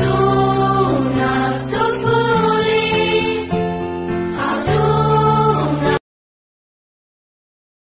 adore.